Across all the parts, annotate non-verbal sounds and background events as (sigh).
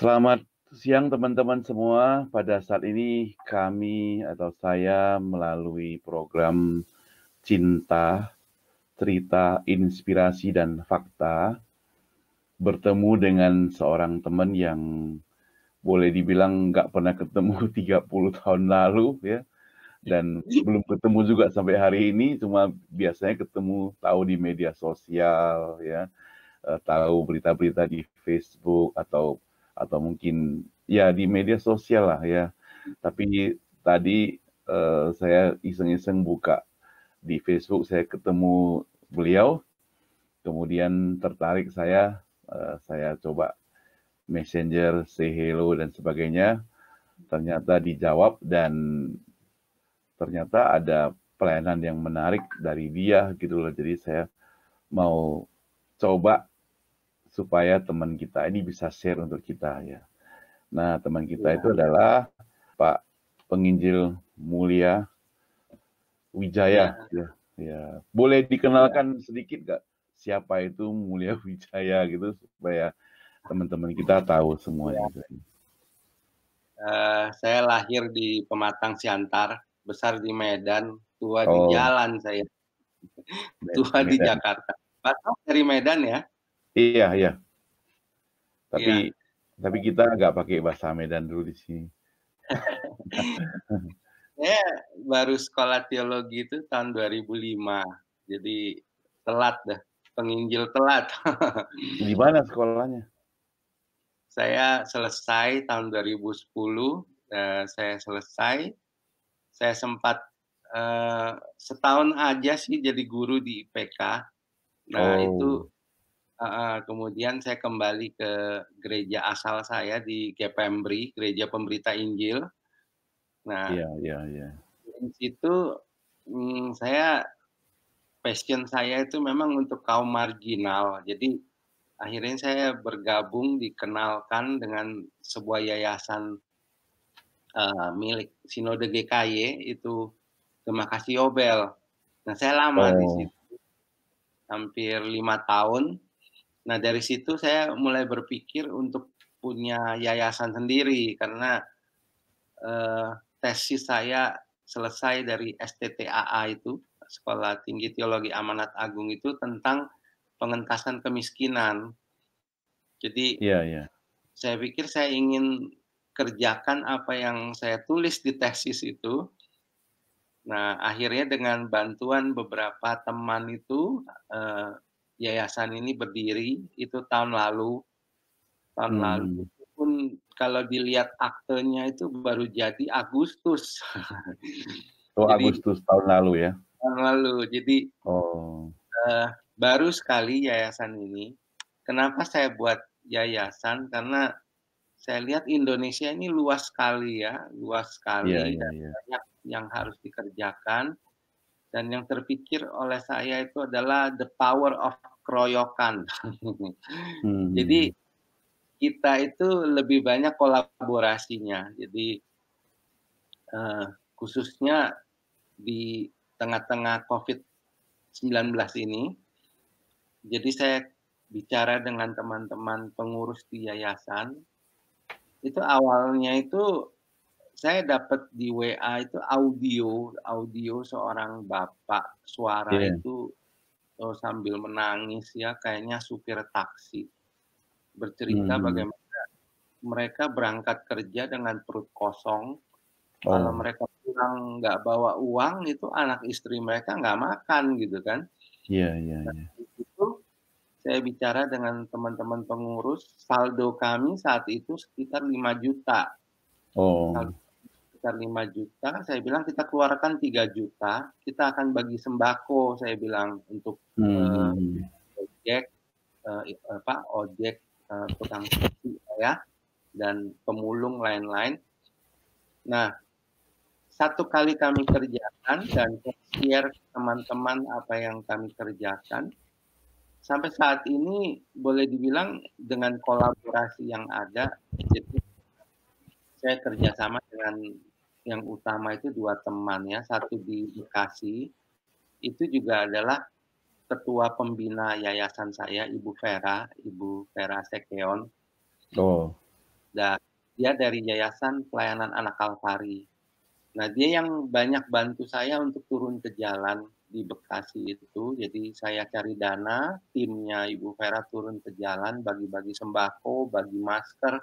Selamat siang teman-teman semua. Pada saat ini kami atau saya melalui program Cinta, Cerita, Inspirasi, dan Fakta bertemu dengan seorang teman yang boleh dibilang nggak pernah ketemu (laughs) 30 tahun lalu ya dan belum ketemu juga sampai hari ini cuma biasanya ketemu tahu di media sosial ya eh, tahu berita-berita di Facebook atau atau mungkin ya di media sosial lah ya. Tapi tadi uh, saya iseng-iseng buka di Facebook, saya ketemu beliau, kemudian tertarik saya, uh, saya coba messenger, say hello dan sebagainya. Ternyata dijawab dan ternyata ada pelayanan yang menarik dari dia gitu loh. Jadi saya mau coba supaya teman kita ini bisa share untuk kita ya. Nah, teman kita ya. itu adalah Pak Penginjil Mulia Wijaya ya. ya. ya. Boleh dikenalkan ya. sedikit nggak siapa itu Mulia (laughs) Wijaya gitu supaya teman-teman kita tahu semuanya. Ya. Uh, saya lahir di Pematang Siantar, besar di Medan, tua oh. di jalan saya. tua Medan. di Jakarta. Bapak dari Medan ya? Iya, iya. Tapi iya. tapi kita nggak pakai bahasa Medan dulu di sini. (laughs) ya baru sekolah teologi itu tahun 2005. Jadi telat dah, penginjil telat. (laughs) di mana sekolahnya? Saya selesai tahun 2010, eh, saya selesai. Saya sempat eh, setahun aja sih jadi guru di IPK. Nah, oh. itu Uh, kemudian saya kembali ke gereja asal saya di GPMBRI, Gereja Pemberita Injil. Nah, iya, iya, iya. Di situ hmm, saya passion saya itu memang untuk kaum marginal. Jadi akhirnya saya bergabung dikenalkan dengan sebuah yayasan uh, milik Sinode GKY itu Terima kasih Yobel. Nah saya lama oh. di situ, hampir lima tahun Nah dari situ saya mulai berpikir untuk punya yayasan sendiri karena eh, tesis saya selesai dari STTAA itu Sekolah Tinggi Teologi Amanat Agung itu tentang pengentasan kemiskinan. Jadi yeah, yeah. saya pikir saya ingin kerjakan apa yang saya tulis di tesis itu. Nah akhirnya dengan bantuan beberapa teman itu eh, yayasan ini berdiri itu tahun lalu. Tahun hmm. lalu pun kalau dilihat aktenya itu baru jadi Agustus. (laughs) Oh, jadi, Agustus tahun lalu ya. Tahun lalu. Jadi oh. uh, baru sekali yayasan ini. Kenapa saya buat yayasan? Karena saya lihat Indonesia ini luas sekali ya, luas sekali yeah, yeah, dan yeah. banyak yang harus dikerjakan dan yang terpikir oleh saya itu adalah the power of keroyokan. hmm. Jadi kita itu lebih banyak kolaborasinya. Jadi uh, khususnya di tengah-tengah COVID-19 ini, jadi saya bicara dengan teman-teman pengurus di yayasan, itu awalnya itu saya dapat di WA itu audio audio seorang bapak suara yeah. itu oh, sambil menangis ya kayaknya supir taksi bercerita hmm. bagaimana mereka berangkat kerja dengan perut kosong oh. kalau mereka pulang nggak bawa uang itu anak istri mereka nggak makan gitu kan iya yeah, iya yeah, yeah. itu saya bicara dengan teman-teman pengurus saldo kami saat itu sekitar 5 juta oh saldo sekitar 5 juta, saya bilang kita keluarkan 3 juta, kita akan bagi sembako, saya bilang untuk hmm. uh, ojek, uh, apa ojek, uh, tukang cuci ya, dan pemulung lain-lain. Nah, satu kali kami kerjakan dan share teman-teman apa yang kami kerjakan. Sampai saat ini boleh dibilang dengan kolaborasi yang ada, jadi saya kerjasama dengan yang utama itu dua teman ya, satu di Bekasi, itu juga adalah ketua pembina yayasan saya, Ibu Vera, Ibu Vera Sekeon. Oh. Dan dia dari Yayasan Pelayanan Anak Kalvari. Nah, dia yang banyak bantu saya untuk turun ke jalan di Bekasi itu. Jadi saya cari dana, timnya Ibu Vera turun ke jalan, bagi-bagi sembako, bagi masker.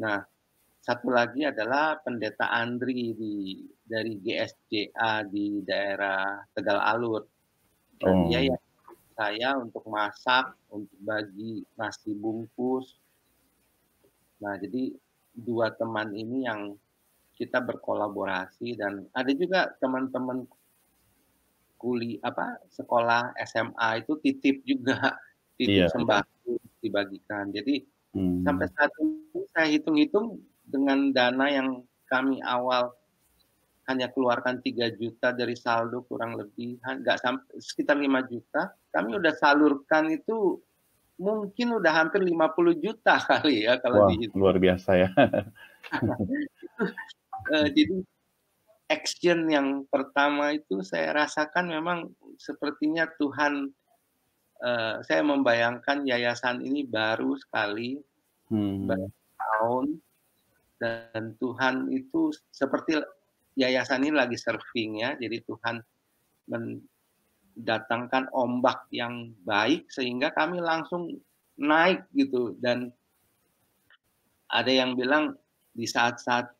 Nah, satu lagi adalah Pendeta Andri di dari GSJA di daerah Tegal Alur. Dan oh. dia yang saya untuk masak, untuk bagi nasi bungkus. Nah, jadi dua teman ini yang kita berkolaborasi dan ada juga teman-teman kuli apa sekolah SMA itu titip juga titip iya. sembako dibagikan. Jadi hmm. sampai saat ini saya hitung-hitung dengan dana yang kami awal hanya keluarkan 3 juta dari saldo kurang lebih nggak sampai sekitar 5 juta kami udah salurkan itu mungkin udah hampir 50 juta (laughs) kali ya kalau Wah, dihitung. luar biasa ya uh, (laughs) jadi action yang pertama itu saya rasakan memang sepertinya Tuhan uh, saya membayangkan yayasan ini baru sekali hmm. tahun dan Tuhan itu seperti yayasan ini lagi surfing ya jadi Tuhan mendatangkan ombak yang baik sehingga kami langsung naik gitu dan ada yang bilang di saat-saat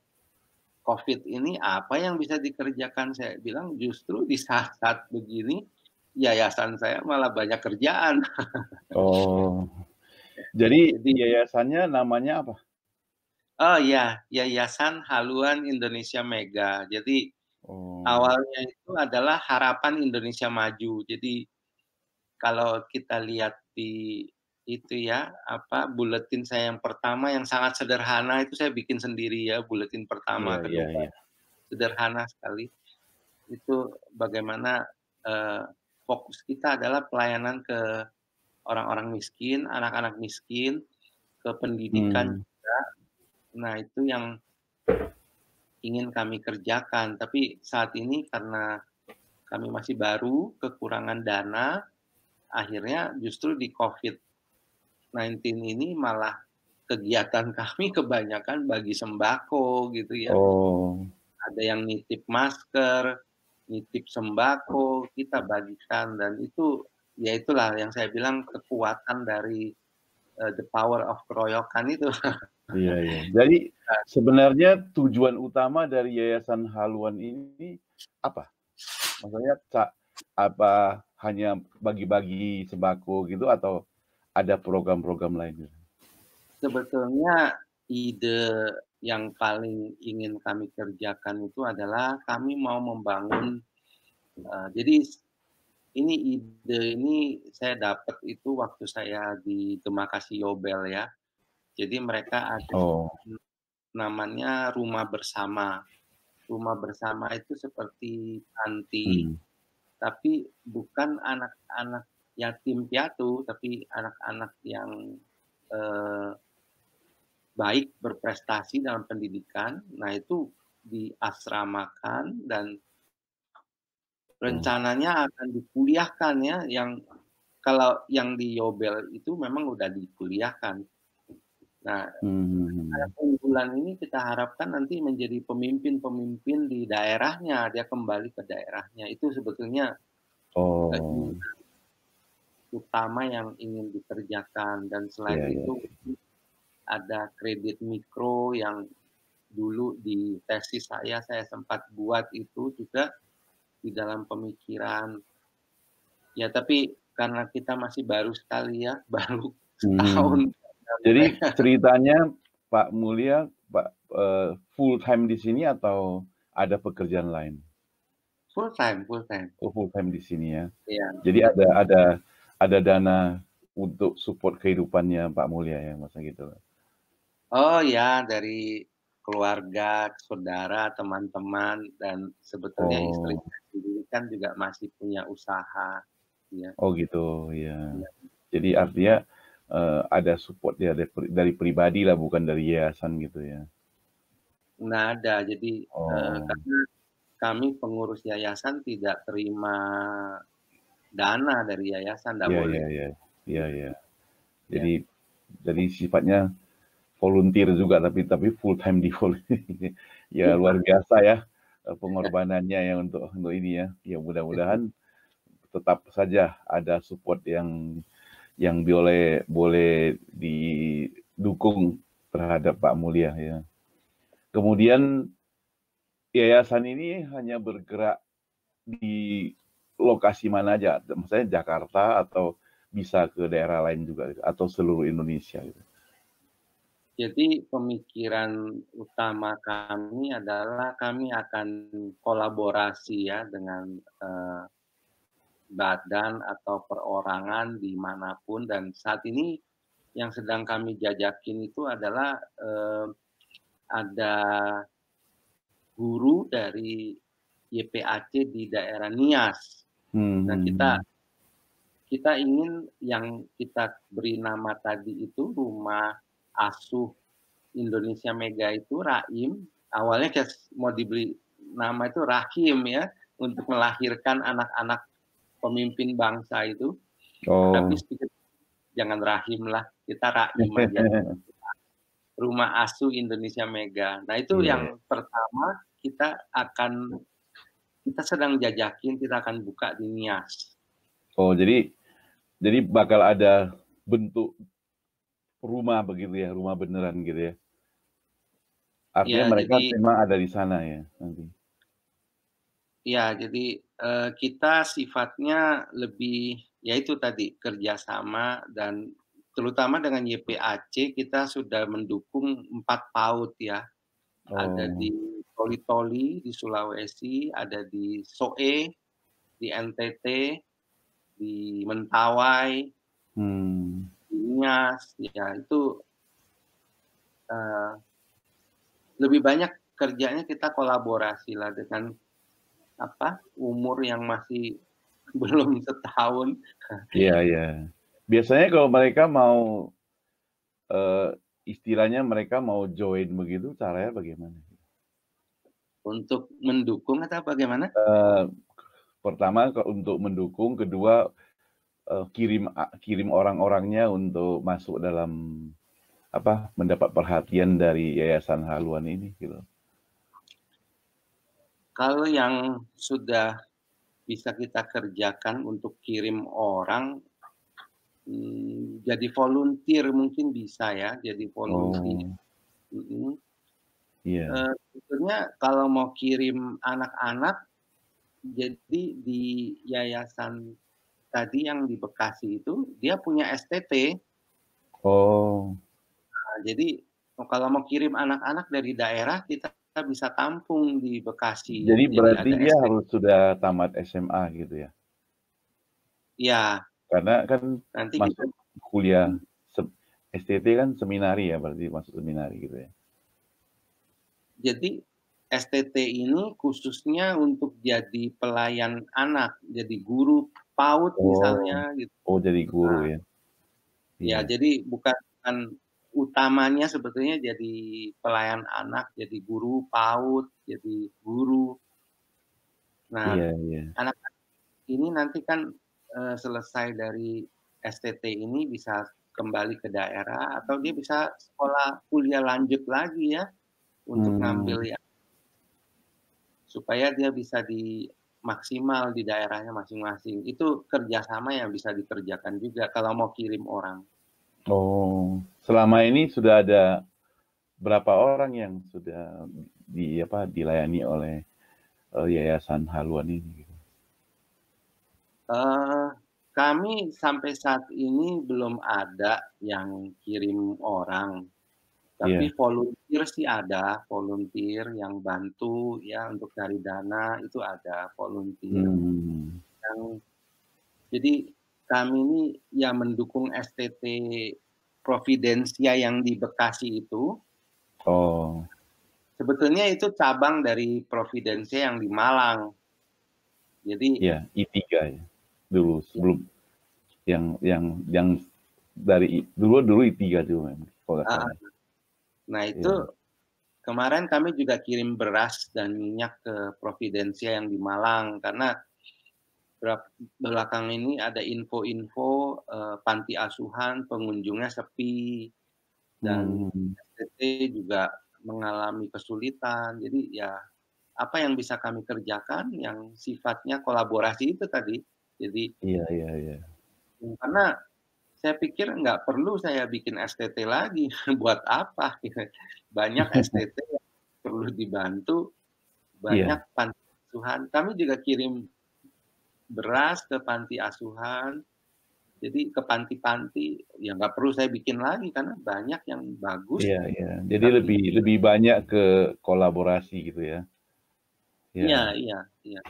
COVID ini apa yang bisa dikerjakan? Saya bilang justru di saat-saat begini yayasan saya malah banyak kerjaan. Oh, (laughs) jadi di yayasannya namanya apa? Oh ya, Yayasan Haluan Indonesia Mega. Jadi oh. awalnya itu adalah harapan Indonesia maju. Jadi kalau kita lihat di itu ya apa buletin saya yang pertama yang sangat sederhana itu saya bikin sendiri ya buletin pertama yeah, kedua yeah, yeah. sederhana sekali itu bagaimana uh, fokus kita adalah pelayanan ke orang-orang miskin anak-anak miskin ke pendidikan hmm. Nah itu yang ingin kami kerjakan tapi saat ini karena kami masih baru kekurangan dana akhirnya justru di covid 19 ini malah kegiatan (laughs) kami kebanyakan bagi sembako gitu ya. Oh. Ada yang nitip masker, nitip sembako, kita bagikan dan itu ya itulah yang saya bilang kekuatan dari uh, the power of keroyokan itu. (laughs) Iya, iya. Jadi sebenarnya tujuan utama dari Yayasan Haluan ini apa? Maksudnya apa hanya bagi-bagi sembako gitu atau ada program-program lain? Sebetulnya ide yang paling ingin kami kerjakan itu adalah kami mau membangun uh, jadi ini ide ini saya dapat itu waktu saya di Gemakasi Yobel ya. Jadi mereka ada oh. namanya rumah bersama. Rumah bersama itu seperti panti, hmm. tapi bukan anak-anak yatim piatu tapi anak-anak yang eh, baik berprestasi dalam pendidikan nah itu diasramakan dan rencananya akan dikuliahkan ya yang kalau yang di Yobel itu memang udah dikuliahkan nah hmm. unggulan ini kita harapkan nanti menjadi pemimpin-pemimpin di daerahnya dia kembali ke daerahnya itu sebetulnya oh utama yang ingin dikerjakan dan selain yeah, iya, itu yeah. ada kredit mikro yang dulu di tesis saya saya sempat buat itu juga di dalam pemikiran ya tapi karena kita masih baru sekali ya (laughs) baru setahun hmm. Jadi (laughs) ceritanya Pak Mulia Pak uh, full time di sini atau ada pekerjaan lain full time full time oh, full time di sini ya yeah. jadi ada ada ada dana untuk support kehidupannya Pak Mulia ya masa gitu. Oh ya dari keluarga, saudara, teman-teman dan sebetulnya oh. istri sendiri kan juga masih punya usaha. Ya. Oh gitu ya. ya. Jadi artinya uh, ada support ya dari, dari pribadi lah bukan dari yayasan gitu ya. Nah ada jadi oh. uh, karena kami pengurus yayasan tidak terima dana dari yayasan tidak yeah, boleh. Iya, iya, iya, iya. Jadi, ya. jadi sifatnya volunteer juga tapi tapi full time di (laughs) volunteer. ya luar biasa ya eh, pengorbanannya ya untuk untuk ini ya. Ya mudah-mudahan tetap saja ada support yang yang boleh boleh didukung terhadap Pak Mulia ya. Kemudian yayasan ini hanya bergerak di lokasi mana aja, misalnya Jakarta atau bisa ke daerah lain juga atau seluruh Indonesia gitu. Jadi pemikiran utama kami adalah kami akan kolaborasi ya dengan uh, badan atau perorangan di mana pun dan saat ini yang sedang kami jajakin itu adalah uh, ada guru dari YPAC di daerah Nias. Hmm. Nah kita kita ingin yang kita beri nama tadi itu rumah asuh Indonesia Mega itu Raim. Awalnya mau diberi nama itu Rahim ya untuk melahirkan anak-anak pemimpin bangsa itu. Oh. Tapi sedikit jangan Rahim lah, kita Rahim aja. (laughs) Rumah Asuh Indonesia Mega. Nah itu yeah. yang pertama kita akan kita sedang jajakin, kita akan buka di Nias. Oh jadi jadi bakal ada bentuk rumah begitu ya, rumah beneran gitu ya. Artinya ya, mereka jadi, memang ada di sana ya nanti. Ya, jadi uh, kita sifatnya lebih yaitu tadi kerjasama dan terutama dengan YPAC kita sudah mendukung empat PAUD ya. Oh. Ada di Toli-Toli di Sulawesi, ada di Soe di NTT, di Mentawai, hmm. di Nias, ya itu uh, lebih banyak kerjanya kita kolaborasi lah dengan apa umur yang masih (laughs) belum setahun. Iya iya. Biasanya kalau mereka mau uh, istilahnya mereka mau join begitu caranya bagaimana? Untuk mendukung atau bagaimana? Uh, pertama untuk mendukung, kedua uh, kirim kirim orang-orangnya untuk masuk dalam apa mendapat perhatian dari yayasan haluan ini gitu. Kalau yang sudah bisa kita kerjakan untuk kirim orang hmm, jadi volunteer mungkin bisa ya jadi volunteer. Oh. Mm Yeah. Uh, sebetulnya kalau mau kirim anak-anak, jadi di yayasan tadi yang di Bekasi itu dia punya STT. Oh. Nah, jadi kalau mau kirim anak-anak dari daerah kita kita bisa tampung di Bekasi. Jadi, Jadi berarti dia STT. harus sudah tamat SMA gitu ya? Iya. Karena kan Nanti masuk kita... kuliah STT kan seminari ya, berarti masuk seminari gitu ya? Jadi STT ini khususnya untuk jadi pelayan anak, jadi guru PAUD oh. misalnya gitu. Oh, jadi guru nah, ya. Ya, ya, jadi bukan utamanya sebetulnya jadi pelayan anak, jadi guru PAUD, jadi guru. Nah, yeah, yeah. anak ini nanti kan uh, selesai dari STT ini bisa kembali ke daerah atau dia bisa sekolah kuliah lanjut lagi ya untuk hmm. ngambil ya supaya dia bisa di maksimal di daerahnya masing-masing. Itu kerjasama yang bisa dikerjakan juga kalau mau kirim orang. Oh, selama ini sudah ada berapa orang yang sudah di apa dilayani oleh uh, Yayasan Haluan ini? Uh, kami sampai saat ini belum ada yang kirim orang, tapi yeah. volunteer sih ada, volunteer yang bantu ya untuk cari dana itu ada volunteer. Hmm. Yang jadi kami ini yang mendukung STT Providensia yang di Bekasi itu. Oh. Sebetulnya itu cabang dari Providensia yang di Malang. Jadi ya I3 ya. Dulu ya. sebelum ya. yang yang yang dari dulu dulu I3 dulu memang. Ah, nah, itu ya. kemarin kami juga kirim beras dan minyak ke Providensia yang di Malang karena belakang ini ada info-info uh, panti asuhan pengunjungnya sepi. dan hmm. STT juga mengalami kesulitan. Jadi ya apa yang bisa kami kerjakan yang sifatnya kolaborasi itu tadi. Jadi iya iya iya. Karena saya pikir nggak perlu saya bikin STT lagi. (laughs) Buat apa? (laughs) Banyak (laughs) STT yang perlu dibantu, banyak yeah. panti asuhan. Kami juga kirim beras ke panti asuhan. Jadi ke panti-panti ya nggak perlu saya bikin lagi karena banyak yang bagus. Iya iya. Jadi Tapi, lebih lebih banyak ke kolaborasi gitu ya. Iya iya iya. iya.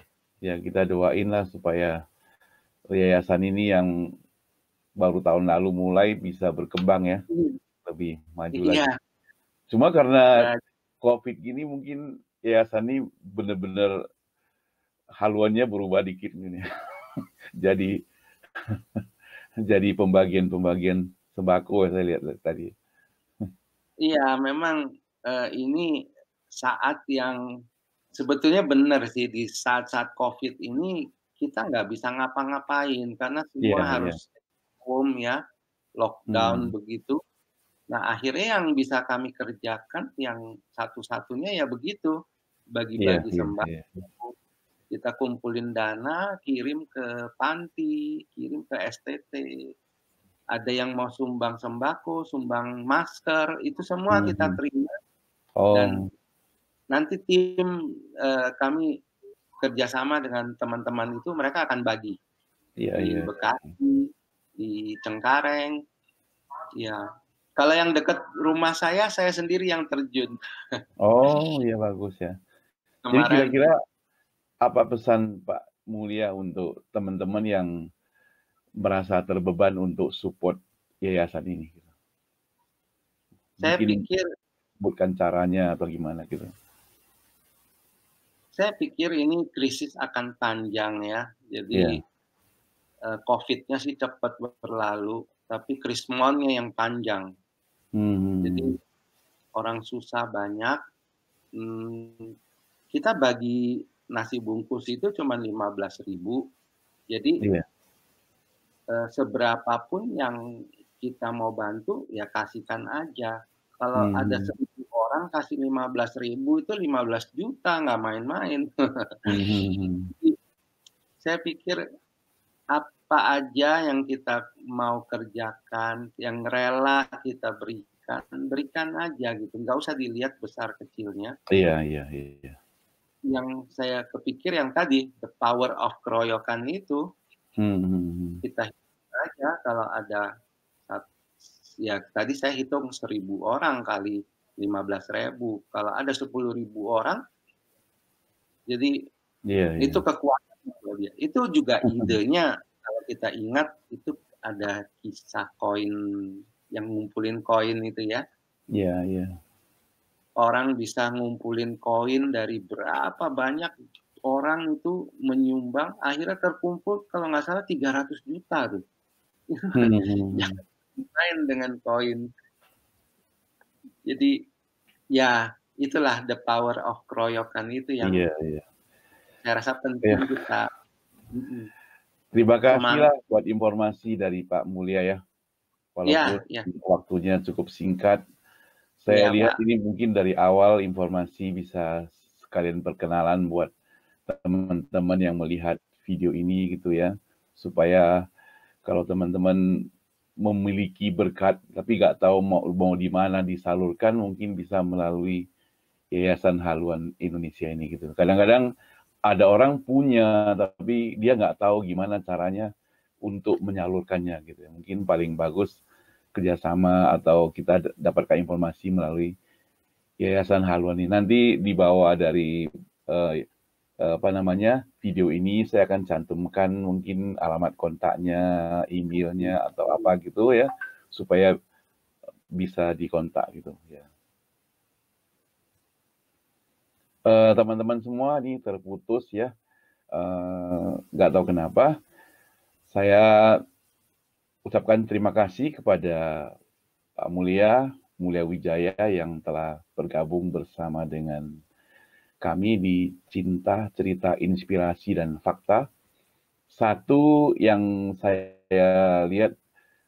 Ya kita doain lah supaya yayasan ini yang baru tahun lalu mulai bisa berkembang ya, hmm. lebih maju iya. lagi. Cuma karena ya. COVID gini mungkin yayasan ini benar-benar haluannya berubah dikit ini. (laughs) jadi (laughs) jadi pembagian-pembagian sembako saya lihat tadi. Iya, memang uh, ini saat yang sebetulnya benar sih di saat-saat COVID ini kita nggak bisa ngapa-ngapain karena semua yeah, harus yeah. home ya, lockdown hmm. begitu. Nah akhirnya yang bisa kami kerjakan yang satu-satunya ya begitu bagi-bagi yeah, iya, sembako, yeah, yeah kita kumpulin dana, kirim ke panti, kirim ke STT. Ada yang mau sumbang sembako, sumbang masker, itu semua hmm. kita terima. Oh. Dan nanti tim uh, kami kerjasama dengan teman-teman itu, mereka akan bagi yeah, di yeah. Bekasi, di Cengkareng, ya. Kalau yang dekat rumah saya, saya sendiri yang terjun. Oh, iya bagus ya. Kemarin, Jadi kira-kira apa pesan Pak Mulia untuk teman-teman yang merasa terbeban untuk support yayasan ini? Saya Mungkin pikir bukan caranya atau gimana gitu. Saya pikir ini krisis akan panjang ya. Jadi yeah. Iya. COVID-nya sih cepat berlalu, tapi krismonnya yang panjang. Hmm. Jadi orang susah banyak. Hmm, kita bagi nasi bungkus itu cuma 15 ribu. Jadi yeah. eh, seberapapun yang kita mau bantu ya kasihkan aja. Kalau hmm. ada seribu orang kasih 15 ribu itu 15 juta nggak main-main. (laughs) hmm. saya pikir apa aja yang kita mau kerjakan, yang rela kita berikan, berikan aja gitu. Nggak usah dilihat besar kecilnya. Iya, iya, iya yang saya kepikir yang tadi the power of keroyokan itu hmm. hmm, hmm. kita aja kalau ada ya tadi saya hitung seribu orang kali lima belas ribu kalau ada sepuluh ribu orang jadi yeah, yeah. itu kekuatan itu juga (laughs) idenya kalau kita ingat itu ada kisah koin yang ngumpulin koin itu ya iya yeah, iya yeah orang bisa ngumpulin koin dari berapa banyak orang itu menyumbang akhirnya terkumpul kalau nggak salah 300 juta tuh hmm. (laughs) main dengan koin jadi ya itulah the power of keroyokan itu yang yeah, yeah. saya rasa penting yeah. kita terima kasih lah buat informasi dari Pak Mulia ya walaupun yeah, yeah. waktunya cukup singkat saya ya, lihat Pak. ini mungkin dari awal informasi bisa sekalian perkenalan buat teman-teman yang melihat video ini gitu ya, supaya kalau teman-teman memiliki berkat tapi nggak tahu mau mau di mana disalurkan, mungkin bisa melalui Yayasan Haluan Indonesia ini gitu. Kadang-kadang ada orang punya tapi dia nggak tahu gimana caranya untuk menyalurkannya gitu. Ya. Mungkin paling bagus kerjasama atau kita dapatkan informasi melalui Yayasan Haluan ini. Nanti dibawa dari uh, apa namanya video ini saya akan cantumkan mungkin alamat kontaknya, emailnya atau apa gitu ya supaya bisa dikontak gitu ya. Eh, teman-teman uh, semua ini terputus ya, nggak uh, tahu kenapa. Saya ucapkan terima kasih kepada Pak Mulia, Mulia Wijaya yang telah bergabung bersama dengan kami di Cinta, Cerita, Inspirasi, dan Fakta. Satu yang saya lihat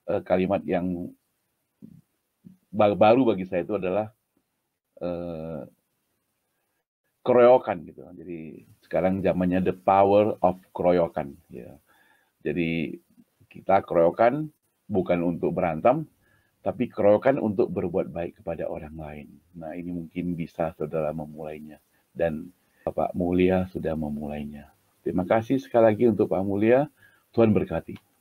eh, kalimat yang baru bagi saya itu adalah uh, keroyokan gitu. Jadi sekarang zamannya the power of keroyokan ya. Jadi kita keroyokan bukan untuk berantem, tapi keroyokan untuk berbuat baik kepada orang lain. Nah ini mungkin bisa saudara memulainya dan Bapak Mulia sudah memulainya. Terima kasih sekali lagi untuk Pak Mulia. Tuhan berkati.